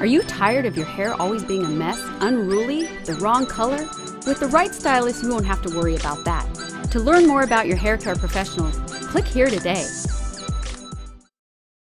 Are you tired of your hair always being a mess, unruly, the wrong color? With the right stylist, you won't have to worry about that. To learn more about your hair care professionals, click here today.